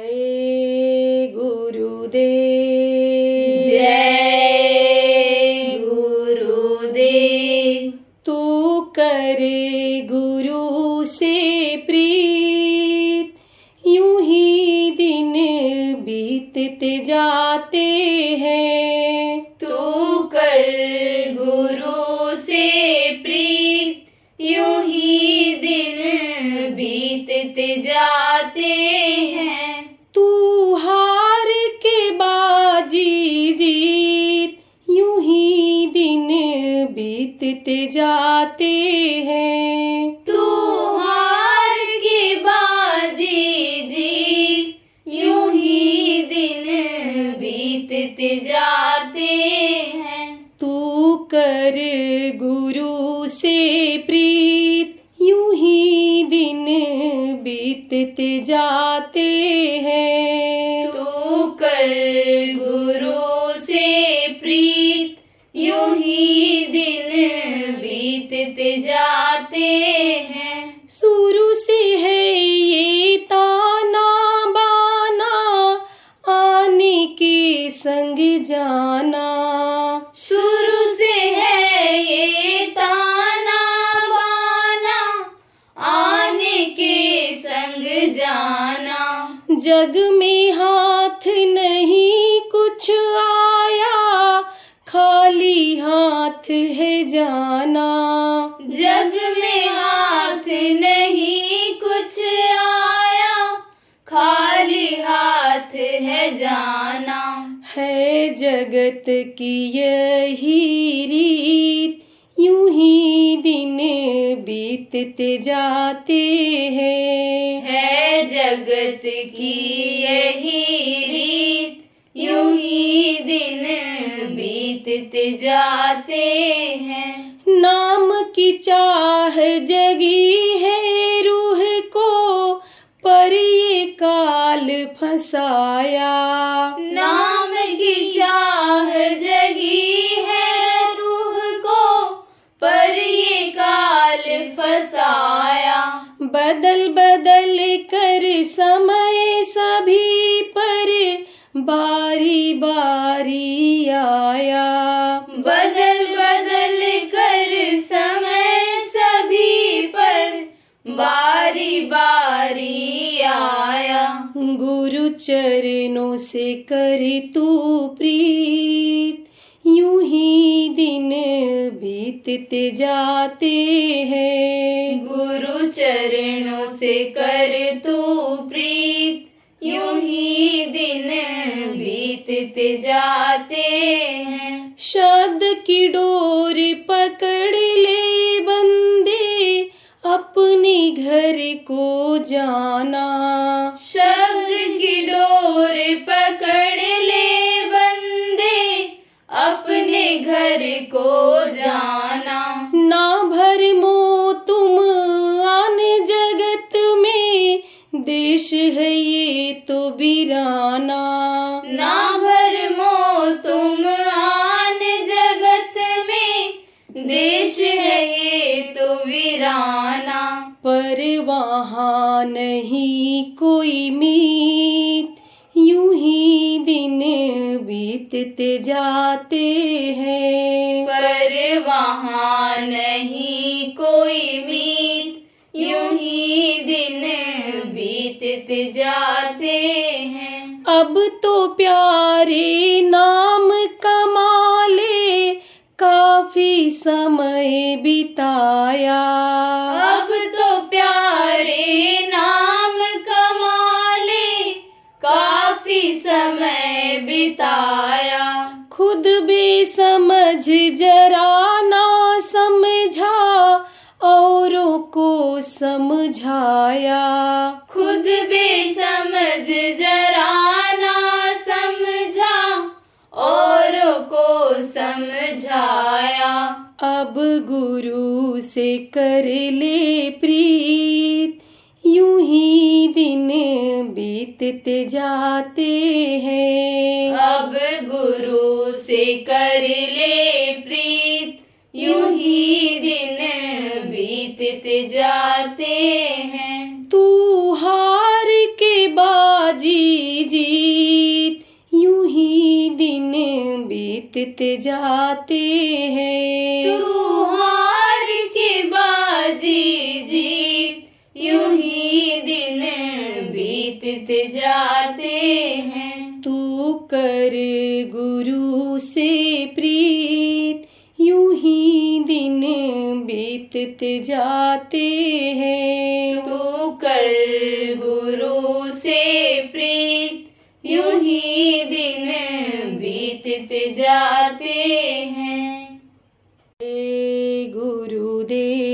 जय गुरुदेव। जय गुरुदेव। तू करे गुरु से प्रीत यूँ ही दिन बीतते जाते बीतते जाते हैं। तू हार के बाजी जी यूँ ही दिन बीतते जाते हैं। तू कर गुरु से प्रीत यूँ ही दिन बीतते जाते हैं। तू कर गुरु से प्रीत यूँ ही दिन बीतते जाते हैं। शुरू से है ये ताना बाना आने के संग जाना। शुरू से है ये ताना बाना आने के संग जाना। जग में हाथ नहीं कुछ आया खाली हाथ है जाना। जग में हाथ नहीं कुछ आया खाली हाथ है जाना। है जगत की यही रीत यूँ ही दिन बीतते जाते हैं। है जगत की यही रीत यूँ ही दिन बीतते जाते हैं। नाम की चाह जगी है रूह को पर ये काल फसाया। नाम की चाह जगी है रूह को पर ये काल फसाया। बदल बदल कर समय सभी पर बारी बारी आया। आया गुरु चरणों से कर तू प्रीत। यूँ ही दिन बीतते जाते हैं। गुरु चरणों से कर तू प्रीत। यूँ ही दिन बीतते जाते हैं। शब्द की डोर पकड़ ले। अपने घर को जाना। शब्द की डोर पकड़ ले बंदे अपने घर को जाना। ना भर मो तुम आने जगत में देश है ये तो बिराना ना भर मो तुम आन जगत में देश नहीं कोई मीत यूँ ही दिन बीतते जाते हैं। पर वहाँ नहीं कोई मीत यूँ ही दिन बीतते जाते हैं। अब तो प्यारे नाम कमा ले काफ़ी समय बिताया। बिताया खुद बेसमझ जरा ना समझा औरों को समझाया। खुद बेसमझ जरा ना समझा और को समझाया। अब गुरु से कर ले प्रीत यूँ ही दिन बीतते जाते हैं। अब गुरु से कर ले प्रीत यूँ ही दिन बीतते जाते हैं। तू हार के बाजी जीत यूँ ही दिन बीतते जाते हैं। तू हार ही दिन बीतते जाते हैं। तू कर गुरु से प्रीत यूँ ही दिन बीतते जाते हैं। तू कर गुरु से प्रीत यूँ ही दिन बीतते जाते हैं। गुरुदेव